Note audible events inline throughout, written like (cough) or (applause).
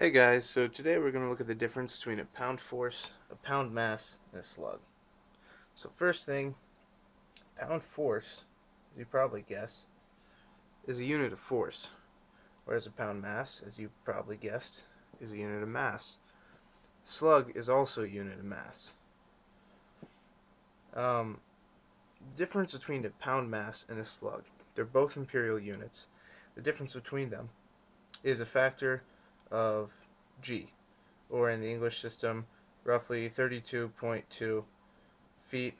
Hey guys, so today we're going to look at the difference between a pound force, a pound mass, and a slug. So first thing, pound force, as you probably guess, is a unit of force, whereas a pound mass, as you probably guessed, is a unit of mass. Slug is also a unit of mass. Um, difference between a pound mass and a slug. They're both imperial units. The difference between them is a factor of g, or in the English system, roughly 32.2 feet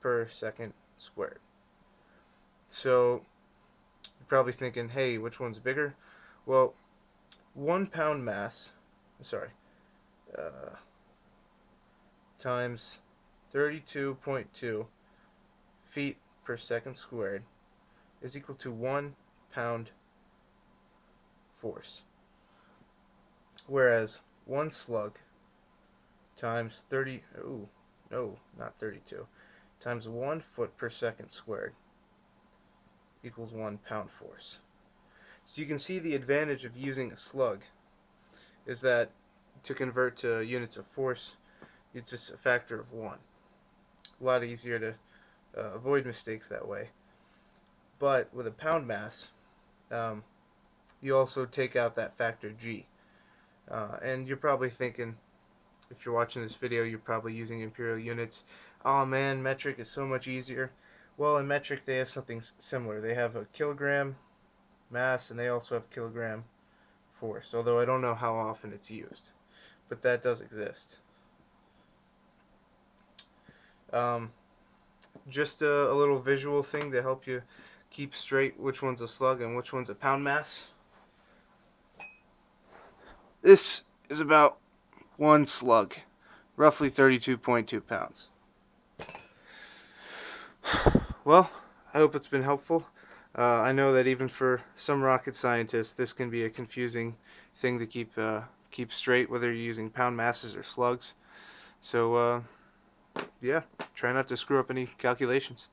per second squared. So you're probably thinking, hey, which one's bigger? Well, one pound mass, sorry, uh, times 32.2 feet per second squared is equal to one pound force. Whereas one slug times 30, ooh, no, not 32, times one foot per second squared equals one pound force. So you can see the advantage of using a slug is that to convert to units of force, it's just a factor of one. A lot easier to uh, avoid mistakes that way. But with a pound mass, um, you also take out that factor g. Uh, and you're probably thinking, if you're watching this video, you're probably using imperial units. Oh man, metric is so much easier. Well, in metric they have something similar. They have a kilogram mass and they also have kilogram force, although I don't know how often it's used. But that does exist. Um, just a, a little visual thing to help you keep straight which one's a slug and which one's a pound mass. This is about one slug, roughly 32.2 pounds. (sighs) Well, I hope it's been helpful. Uh, I know that even for some rocket scientists, this can be a confusing thing to keep uh, keep straight, whether you're using pound masses or slugs. So, uh, yeah, try not to screw up any calculations.